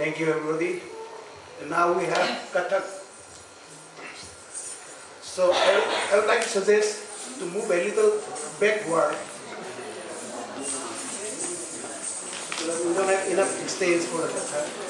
Thank you, everybody. And now we have Kathak. So I, I would like to suggest to move a little backward. So that we don't have enough space for the Kathak.